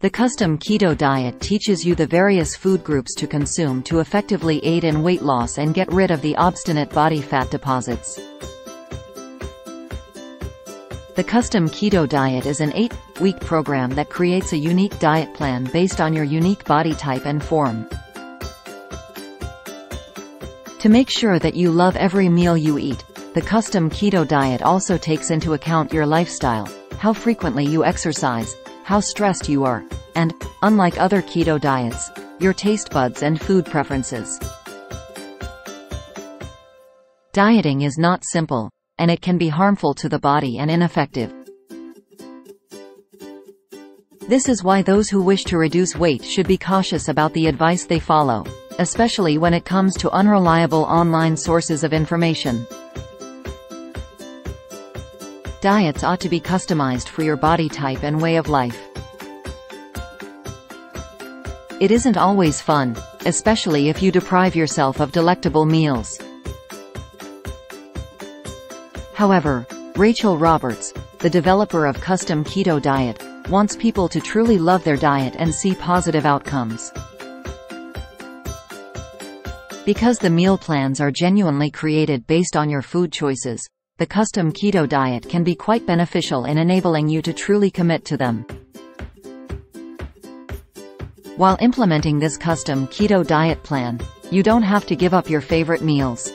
The custom keto diet teaches you the various food groups to consume to effectively aid in weight loss and get rid of the obstinate body fat deposits. The custom keto diet is an eight-week program that creates a unique diet plan based on your unique body type and form. To make sure that you love every meal you eat, the custom keto diet also takes into account your lifestyle, how frequently you exercise, how stressed you are, and, unlike other keto diets, your taste buds and food preferences. Dieting is not simple, and it can be harmful to the body and ineffective. This is why those who wish to reduce weight should be cautious about the advice they follow, especially when it comes to unreliable online sources of information. Diets ought to be customized for your body type and way of life. It isn't always fun, especially if you deprive yourself of delectable meals. However, Rachel Roberts, the developer of Custom Keto Diet, wants people to truly love their diet and see positive outcomes. Because the meal plans are genuinely created based on your food choices, the custom keto diet can be quite beneficial in enabling you to truly commit to them. While implementing this custom keto diet plan, you don't have to give up your favorite meals.